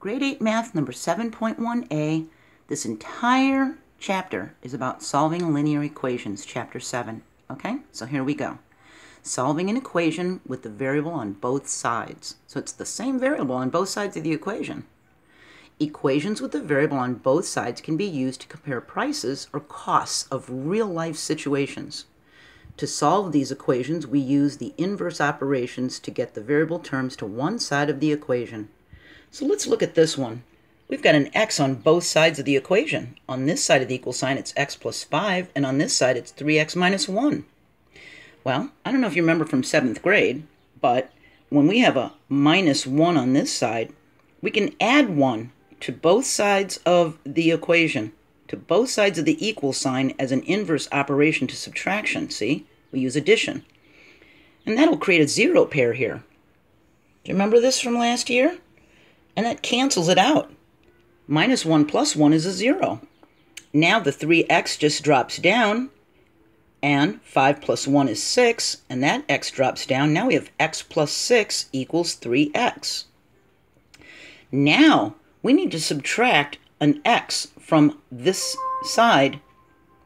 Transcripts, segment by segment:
Grade 8 Math number 7.1a. This entire chapter is about solving linear equations, chapter 7. Okay, so here we go. Solving an equation with the variable on both sides. So it's the same variable on both sides of the equation. Equations with the variable on both sides can be used to compare prices or costs of real-life situations. To solve these equations, we use the inverse operations to get the variable terms to one side of the equation. So let's look at this one. We've got an x on both sides of the equation. On this side of the equal sign, it's x plus 5, and on this side, it's 3x minus 1. Well, I don't know if you remember from 7th grade, but when we have a minus 1 on this side, we can add 1 to both sides of the equation, to both sides of the equal sign as an inverse operation to subtraction, see? We use addition. And that'll create a zero pair here. Do you remember this from last year? And that cancels it out. Minus 1 plus 1 is a 0. Now the 3x just drops down, and 5 plus 1 is 6, and that x drops down. Now we have x plus 6 equals 3x. Now we need to subtract an x from this side,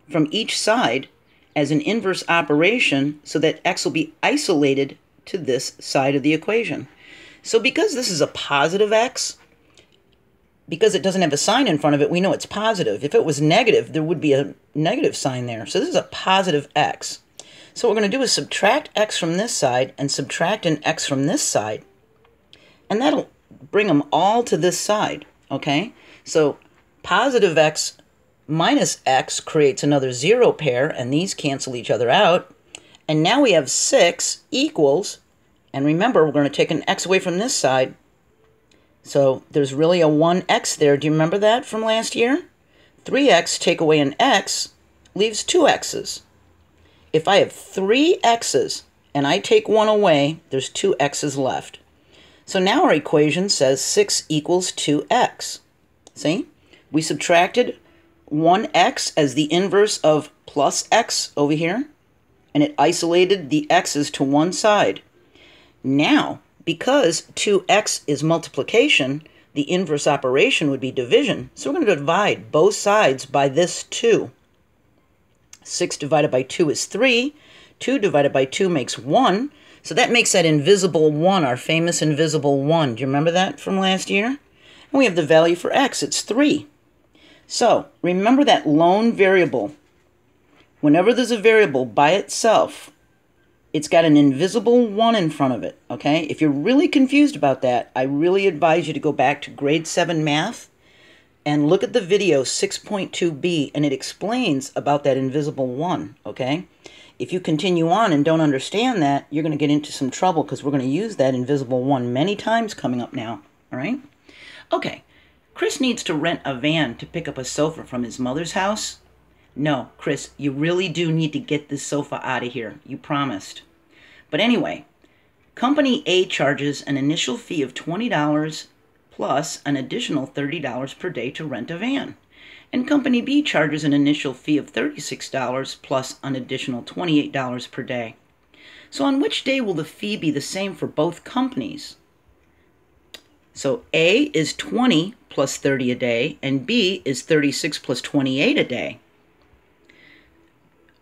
from each side, as an inverse operation so that x will be isolated to this side of the equation. So because this is a positive x, because it doesn't have a sign in front of it, we know it's positive. If it was negative, there would be a negative sign there. So this is a positive x. So what we're going to do is subtract x from this side and subtract an x from this side. And that'll bring them all to this side, okay? So positive x minus x creates another zero pair, and these cancel each other out. And now we have 6 equals and remember, we're going to take an x away from this side. So there's really a 1x there. Do you remember that from last year? 3x take away an x leaves two x's. If I have three x's and I take one away, there's two x's left. So now our equation says 6 equals 2x. See? We subtracted 1x as the inverse of plus x over here, and it isolated the x's to one side. Now, because 2x is multiplication, the inverse operation would be division. So we're going to divide both sides by this 2. 6 divided by 2 is 3. 2 divided by 2 makes 1. So that makes that invisible 1, our famous invisible 1. Do you remember that from last year? And we have the value for x. It's 3. So remember that lone variable. Whenever there's a variable by itself, it's got an invisible 1 in front of it, okay? If you're really confused about that, I really advise you to go back to grade 7 math and look at the video 6.2b, and it explains about that invisible 1, okay? If you continue on and don't understand that, you're going to get into some trouble because we're going to use that invisible 1 many times coming up now, all right? Okay, Chris needs to rent a van to pick up a sofa from his mother's house no, Chris, you really do need to get this sofa out of here. You promised. But anyway, Company A charges an initial fee of $20 plus an additional $30 per day to rent a van. And Company B charges an initial fee of $36 plus an additional $28 per day. So on which day will the fee be the same for both companies? So A is 20 plus 30 a day, and B is 36 plus 28 a day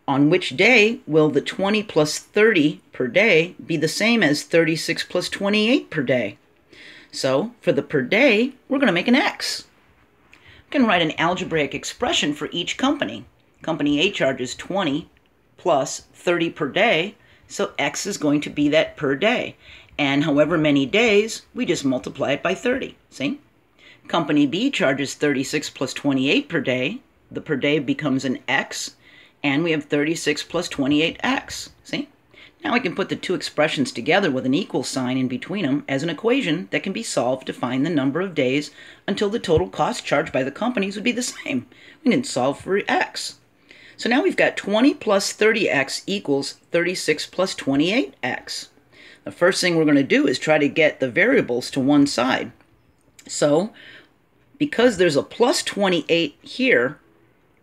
on which day will the 20 plus 30 per day be the same as 36 plus 28 per day? So for the per day, we're going to make an x. We can write an algebraic expression for each company. Company A charges 20 plus 30 per day, so x is going to be that per day. And however many days, we just multiply it by 30, see? Company B charges 36 plus 28 per day. The per day becomes an x, and we have 36 plus 28x. See? Now we can put the two expressions together with an equal sign in between them as an equation that can be solved to find the number of days until the total cost charged by the companies would be the same. We can solve for x. So now we've got 20 plus 30x equals 36 plus 28x. The first thing we're going to do is try to get the variables to one side. So because there's a plus 28 here,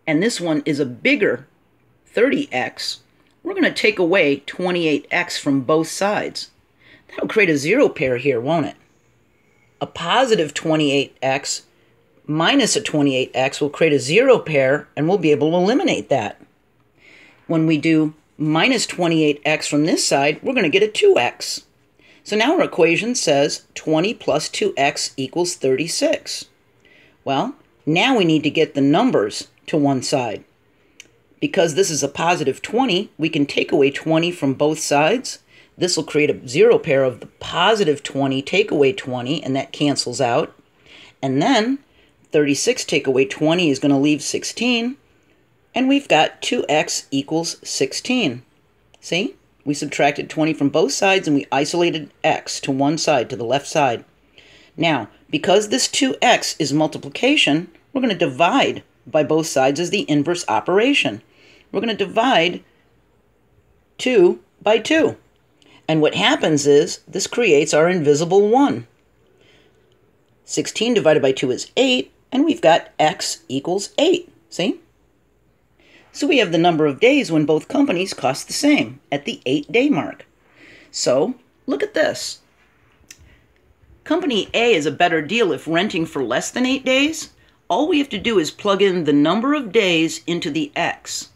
and this one is a bigger 30x, we're going to take away 28x from both sides. That'll create a zero pair here, won't it? a positive 28x minus a 28x will create a zero pair and we'll be able to eliminate that. When we do minus 28x from this side, we're going to get a 2x. So now our equation says 20 plus 2x equals 36. Well, now we need to get the numbers to one side. Because this is a positive 20, we can take away 20 from both sides. This will create a zero pair of the positive 20 take away 20, and that cancels out. And then 36 take away 20 is going to leave 16. And we've got 2x equals 16. See? We subtracted 20 from both sides and we isolated x to one side, to the left side. Now, because this 2x is multiplication, we're going to divide by both sides as the inverse operation. We're going to divide 2 by 2. And what happens is this creates our invisible 1. 16 divided by 2 is 8, and we've got x equals 8. See? So we have the number of days when both companies cost the same at the 8 day mark. So look at this. Company A is a better deal if renting for less than 8 days. All we have to do is plug in the number of days into the x.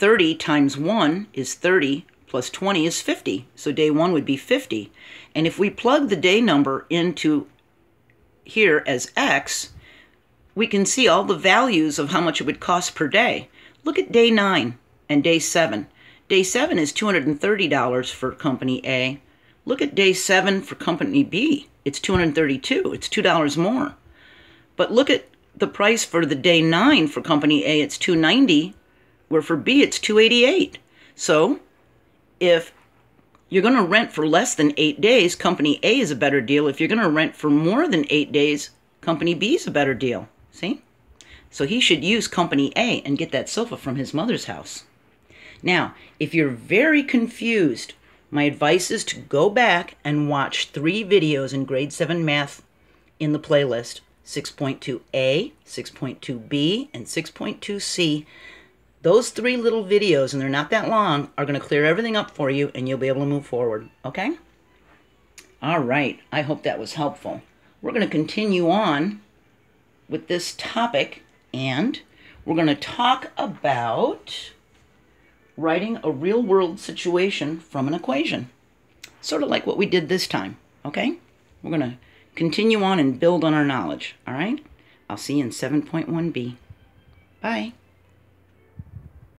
30 times 1 is 30, plus 20 is 50. So day 1 would be 50. And if we plug the day number into here as x, we can see all the values of how much it would cost per day. Look at day 9 and day 7. Day 7 is $230 for company A. Look at day 7 for company B. It's 232. It's $2 more. But look at the price for the day 9 for company A, it's 290, where for B it's 288. So, if you're going to rent for less than 8 days, company A is a better deal. If you're going to rent for more than 8 days, company B is a better deal. See? So he should use company A and get that sofa from his mother's house. Now, if you're very confused, my advice is to go back and watch three videos in grade 7 math in the playlist 6.2a, 6.2b, and 6.2c. Those three little videos, and they're not that long, are going to clear everything up for you and you'll be able to move forward. Okay? All right. I hope that was helpful. We're going to continue on with this topic and we're going to talk about writing a real world situation from an equation. Sort of like what we did this time, okay? We're going to continue on and build on our knowledge, all right? I'll see you in 7.1b. Bye.